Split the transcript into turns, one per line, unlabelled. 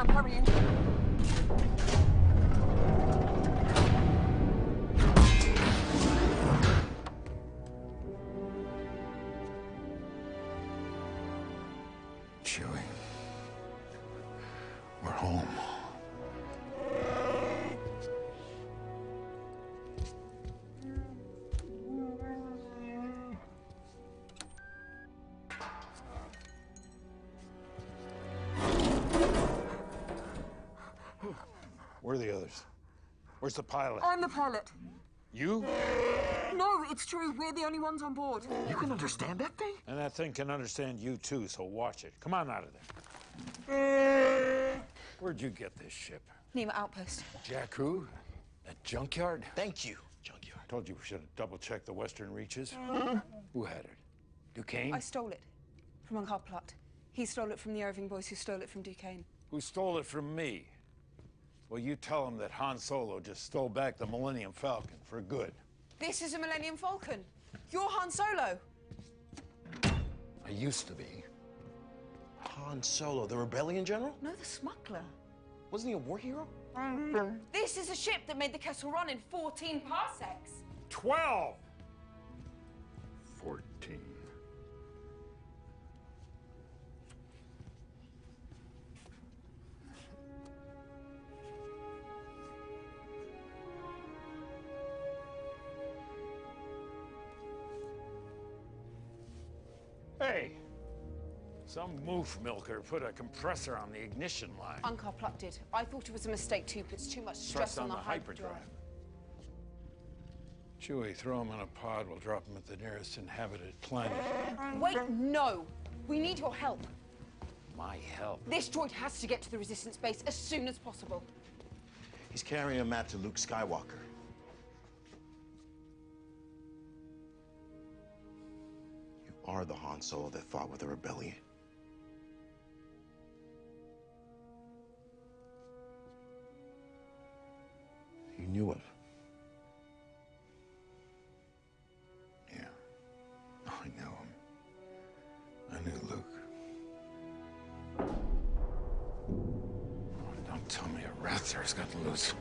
I'm hurrying.
Chewie. We're home. Where are the others? Where's the pilot?
I'm the pilot.
You?
No, it's true. We're the only ones on board.
You can understand that thing?
And that thing can understand you too, so watch it. Come on out of there. Where'd you get this ship?
Niima Outpost.
Jakku? That junkyard?
Thank you, Junkyard.
Told you we should have double checked the western reaches. who had it? Ducain?
I stole it from Unkar Plutt. He stole it from the Irving boys who stole it from Ducain.
Who stole it from me? Well, you tell him that Han Solo just stole back the Millennium Falcon for good.
This is a Millennium Falcon. You're Han Solo.
I used to be.
Han Solo, the rebellion general?
No, the smuggler.
Wasn't he a war hero?
This is a ship that made the Kessel Run in 14 parsecs.
12! 14. Some moof milker put a compressor on the ignition line.
Unkar Plutt it. I thought it was a mistake too, puts too much stress,
stress on, on, the, the hyperdrive. hyperdrive. Chewie, throw him in a pod. We'll drop him at the nearest inhabited planet.
Wait, no. We need your help.
My help?
This droid has to get to the Resistance base as soon as possible.
He's carrying a map to Luke Skywalker. Are the Han Solo that fought with the rebellion. You knew him.
Yeah. Oh, I knew him. I knew Luke. Oh, don't tell me a Rathtar's got loose.